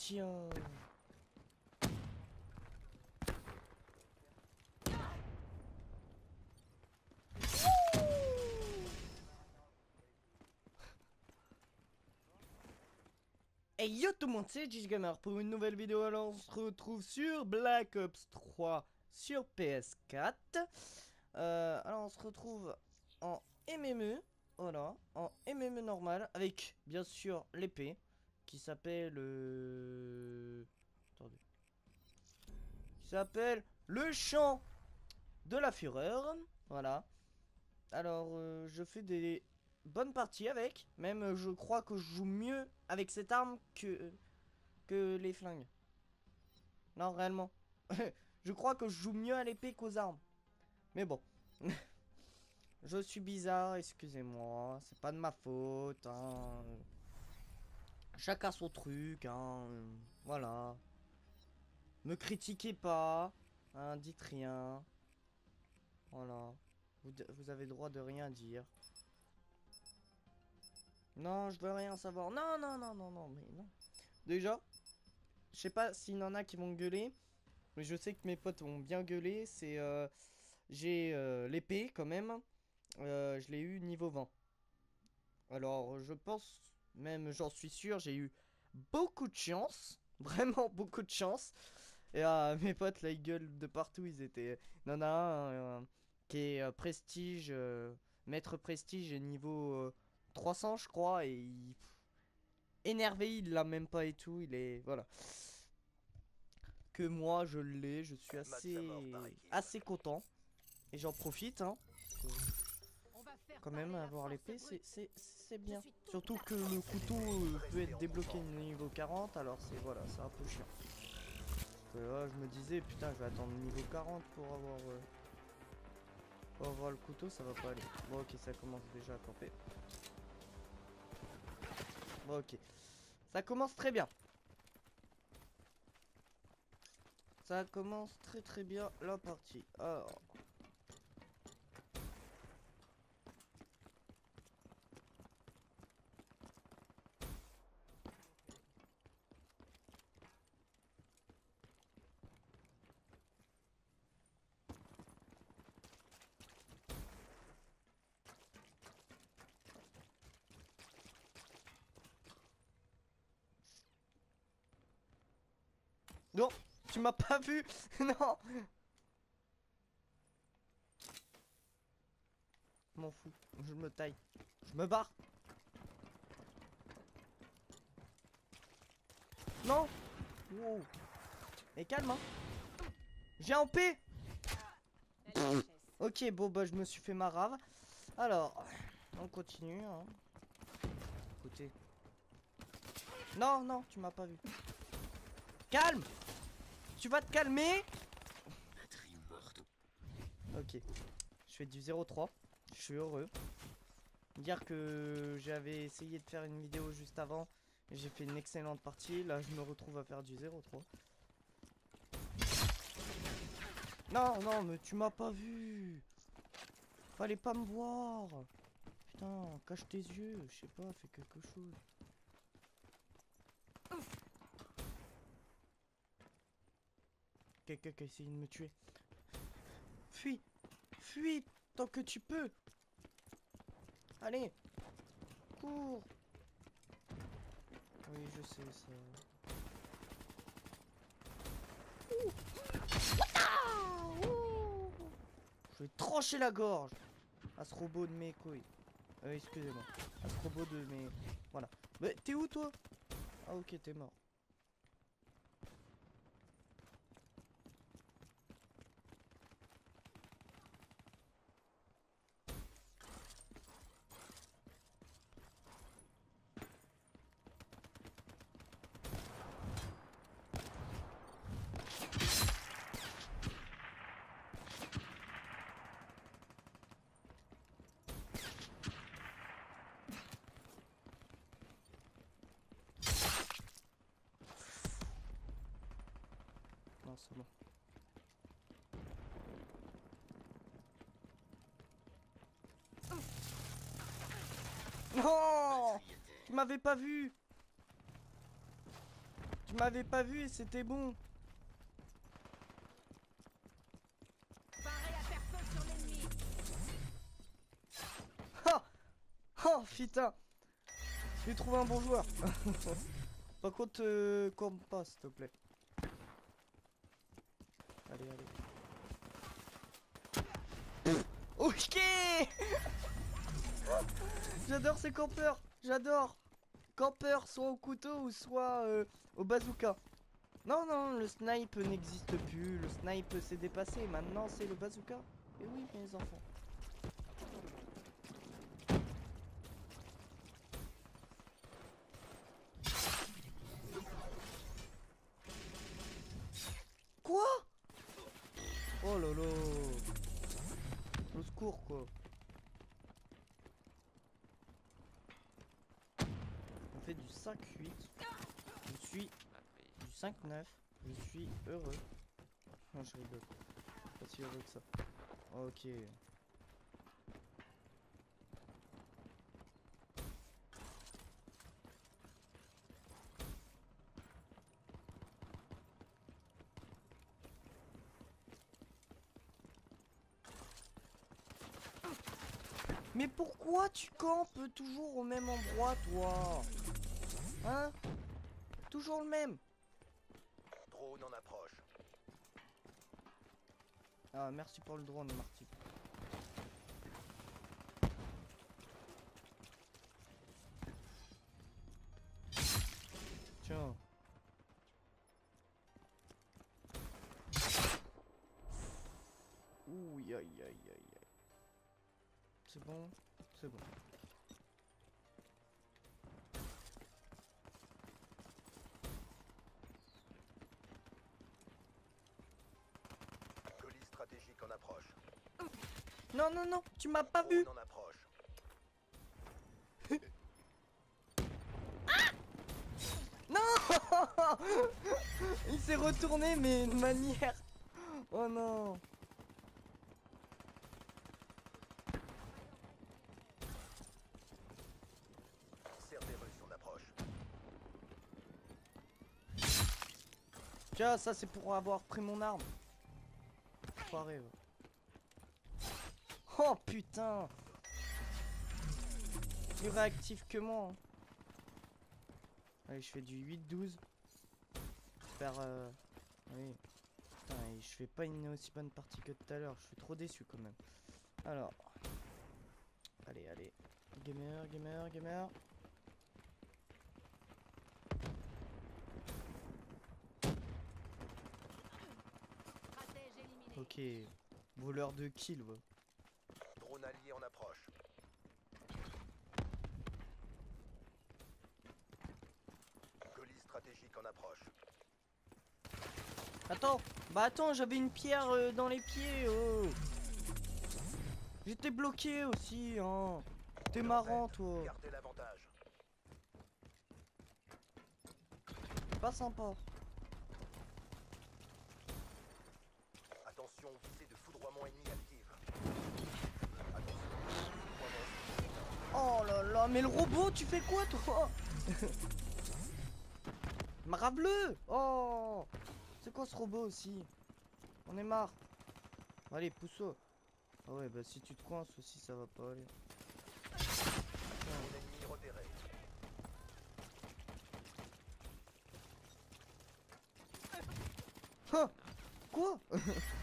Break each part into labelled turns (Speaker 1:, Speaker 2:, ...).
Speaker 1: chien. Hey yo tout le monde, c'est Gamer pour une nouvelle vidéo. Alors on se retrouve sur Black Ops 3 sur PS4. Euh, alors on se retrouve en MME, voilà, en MME normal avec bien sûr l'épée qui s'appelle euh... attendez, qui s'appelle le champ de la fureur. Voilà. Alors euh, je fais des bonne partie avec. Même, euh, je crois que je joue mieux avec cette arme que, que les flingues. Non, réellement. je crois que je joue mieux à l'épée qu'aux armes. Mais bon. je suis bizarre, excusez-moi. C'est pas de ma faute. Hein. Chacun son truc. Hein. Voilà. Me critiquez pas. Hein, dites rien. Voilà. Vous, avez le droit de rien dire. Non, je veux rien savoir. Non, non, non, non, non, mais non. Déjà, je sais pas s'il y en a qui vont gueuler. Mais je sais que mes potes vont bien gueuler. C'est... Euh, J'ai euh, l'épée quand même. Euh, je l'ai eu niveau 20. Alors, je pense, même j'en suis sûr, j'ai eu beaucoup de chance. Vraiment beaucoup de chance. Et euh, mes potes, là, ils gueulent de partout. Ils étaient... Il y en a un euh, qui est prestige... maître prestige niveau... 300 je crois et il... énervé il l'a même pas et tout il est voilà que moi je l'ai je suis assez assez content et j'en profite hein quand même avoir l'épée c'est bien surtout que le couteau euh, peut être débloqué niveau 40 alors c'est voilà c'est un peu chiant là je me disais putain je vais attendre niveau 40 pour avoir euh, pour avoir le couteau ça va pas aller bon ok ça commence déjà à camper ok. Ça commence très bien. Ça commence très très bien la partie. Alors. Non, tu m'as pas vu. non. M'en fous, je me taille. Je me barre. Non. Wow. Et calme hein. J'ai un P. Ok, bon bah je me suis fait ma rave. Alors, on continue. Hein. Écoutez. Non, non, tu m'as pas vu. Calme Tu vas te calmer Ok. Je fais du 0-3. Je suis heureux. Dire que j'avais essayé de faire une vidéo juste avant. J'ai fait une excellente partie. Là, je me retrouve à faire du 0-3. Non, non, mais tu m'as pas vu. Fallait pas me voir. Putain, cache tes yeux. Je sais pas, fais quelque chose. Quelqu'un qui a essayé de me tuer. Fuis Fuis Tant que tu peux Allez Cours Oui, je sais ça. Je vais trancher la gorge à ce robot de mes couilles. Euh, excusez-moi. À ce robot de mes... Voilà. Mais t'es où toi? Ah ok, t'es mort. C'est bon. Non Tu m'avais pas vu Tu m'avais pas vu et c'était bon. Ah Oh putain J'ai trouvé un bon joueur. Par contre, euh, cours pas s'il te plaît. Allez, allez. Ok J'adore ces campeurs J'adore Campeurs, soit au couteau ou soit euh, au bazooka. Non, non, le snipe n'existe plus. Le snipe s'est dépassé. Maintenant, c'est le bazooka. Et oui, mes enfants. Quoi? Oh là Au secours quoi du 5-8 Je suis du 5-9 Je suis heureux. Je rigole. Pas si heureux que ça. Ok Mais pourquoi tu campes toujours au même endroit, toi? Hein? Toujours le même?
Speaker 2: Drone en approche.
Speaker 1: Ah, merci pour le drone, Marty. Tiens. Ouh, aïe, aïe, aïe, aïe. C'est bon C'est bon.
Speaker 2: Colis stratégique en approche.
Speaker 1: Non, non, non, tu m'as pas vu
Speaker 2: en approche.
Speaker 1: Il s'est retourné, mais de manière... Oh non
Speaker 2: Cerberus en approche.
Speaker 1: Ça c'est pour avoir pris mon arme. Oh putain Plus réactif que moi. hein. Allez, je fais du 8-12. J'espère... Euh... Oui. Et je fais pas une aussi bonne partie que tout à l'heure. Je suis trop déçu quand même. Alors... Allez, allez. Gamer, gamer, gamer. Ok. Voleur de kill, ouais.
Speaker 2: Drone allié en approche. Colis stratégique en approche.
Speaker 1: Attends, bah attends, j'avais une pierre euh, dans les pieds, oh. J'étais bloqué aussi, hein. T'es marrant, toi.
Speaker 2: Gardez l'avantage.
Speaker 1: Pas sympa.
Speaker 2: Attention, visée
Speaker 1: Oh là là, mais le robot, tu fais quoi, toi Marre-bleu Oh C'est quoi ce robot aussi On est marre. Allez, pousse-toi. Ah ouais, bah si tu te coinces aussi, ça va pas aller. Quoi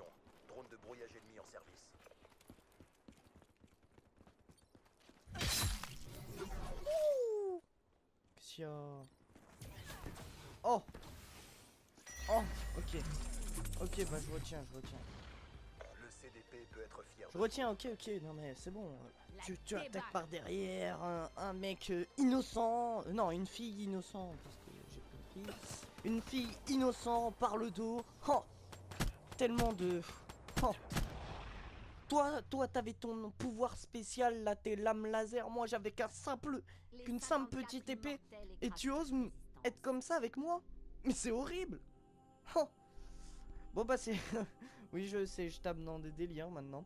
Speaker 2: Attention, drone de brouillage ennemi en service.
Speaker 1: Qu'est-ce qu'il y a? Oh Oh, ok. Ok, bah je retiens, je retiens.
Speaker 2: Le CDP peut être fier.
Speaker 1: Je retiens, ok, ok, non mais c'est bon.
Speaker 3: La
Speaker 1: Tu, tu attaques par derrière un, un mec euh, innocent. euh, non, une fille innocente, parce que j'ai pas de fille. Une fille innocente par le dos. Oh Tellement de. Oh toi, toi, t'avais ton pouvoir spécial, là, tes lames laser. Moi, j'avais qu'un simple. Qu'une simple
Speaker 3: 54
Speaker 1: petite épée, Et tu oses être comme ça avec moi? Mais c'est horrible Oh. Bon bah c'est... oui je sais, je tape dans des délires maintenant.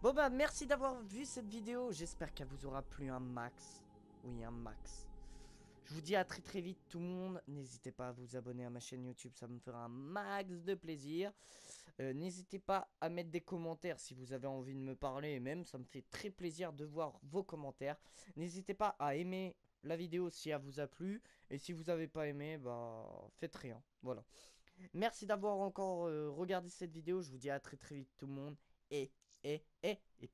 Speaker 1: Bon bah merci d'avoir vu cette vidéo. J'espère qu'elle vous aura plu un max. Oui, un max. Je vous dis à très très vite tout le monde. N'hésitez pas à vous abonner à ma chaîne YouTube, ça me fera un max de plaisir. Euh, N'hésitez pas à mettre des commentaires si vous avez envie de me parler. Et même, ça me fait très plaisir de voir vos commentaires. N'hésitez pas à aimer la vidéo si elle vous a plu. Et si vous n'avez pas aimé, bah faites rien. Voilà. Merci d'avoir encore euh, regardé cette vidéo. Je vous dis à très très vite tout le monde. Et, et, et, et